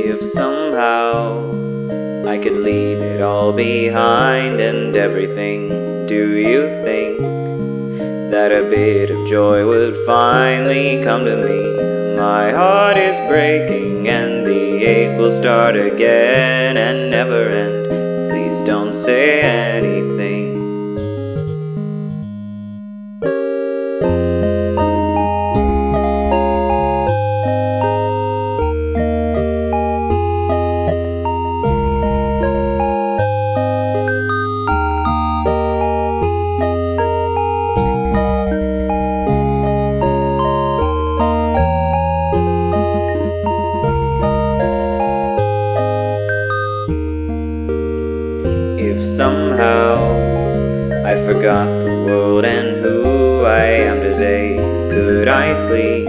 If somehow I could leave it all behind and everything, do you think that a bit of joy would finally come to me? My heart is breaking and the ache will start again and never end. Please don't say anything. I forgot the world and who I am today, could I sleep?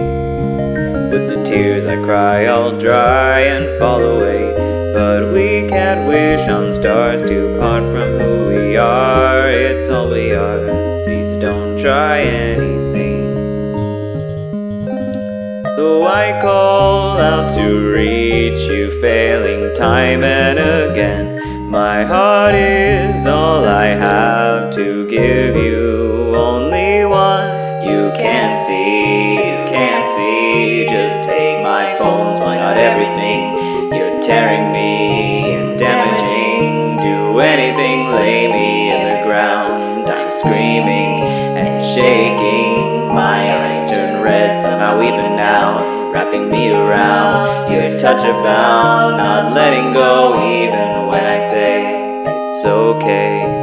With the tears I cry all dry and fall away. But we can't wish on stars to part from who we are. It's all we are. Please don't try anything. Though I call out to reach you, failing time and again. My heart is all I have give you. Only one you can't see, you can't see. Just take my bones, why not everything? You're tearing me and damaging. Do anything, lay me in the ground. I'm screaming and shaking. My eyes turn red, somehow even now. Wrapping me around, your touch abound, not letting go even when I say it's okay.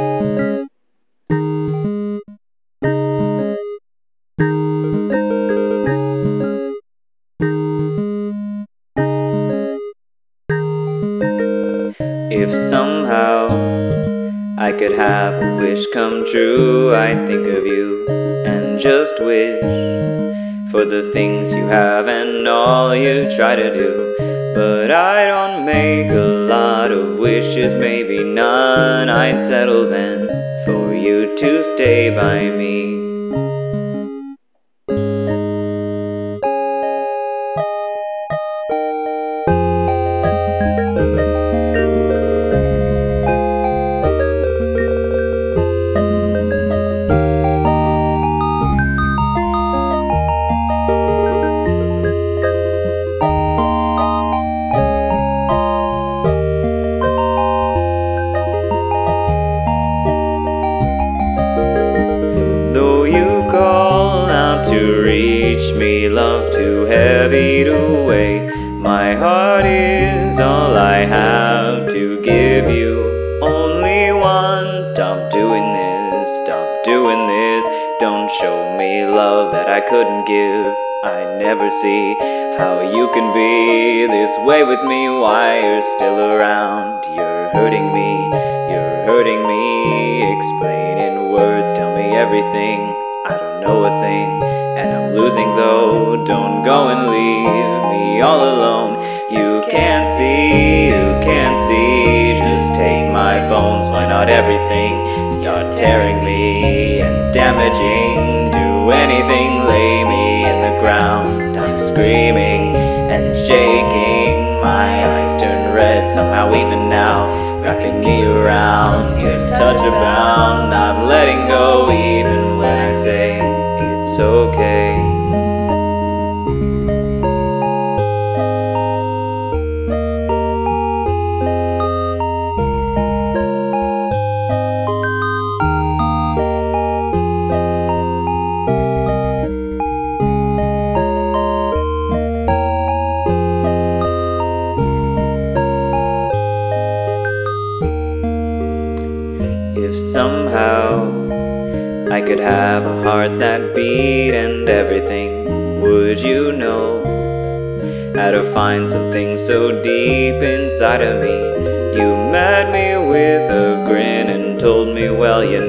Could have a wish come true, I'd think of you and just wish for the things you have and all you try to do. But I don't make a lot of wishes, maybe none. I'd settle then for you to stay by me. Reach me, love too heavy to weigh. My heart is all I have to give you. Only one. Stop doing this, stop doing this. Don't show me love that I couldn't give. I never see how you can be this way with me. Why you're still around? You're hurting me, you're hurting me. Explain in words, tell me everything. Losing though. Don't go and leave me all alone. You can't see, you can't see. Just take my bones, why not everything? Start tearing me and damaging. Do anything, lay me in the ground. I'm screaming and shaking. My eyes turn red somehow, even now. Wrapping me around, your touch abound. Not letting go, somehow I could have a heart that beat and everything, would you know how to find something so deep inside of me? You met me with a grin and told me, well, you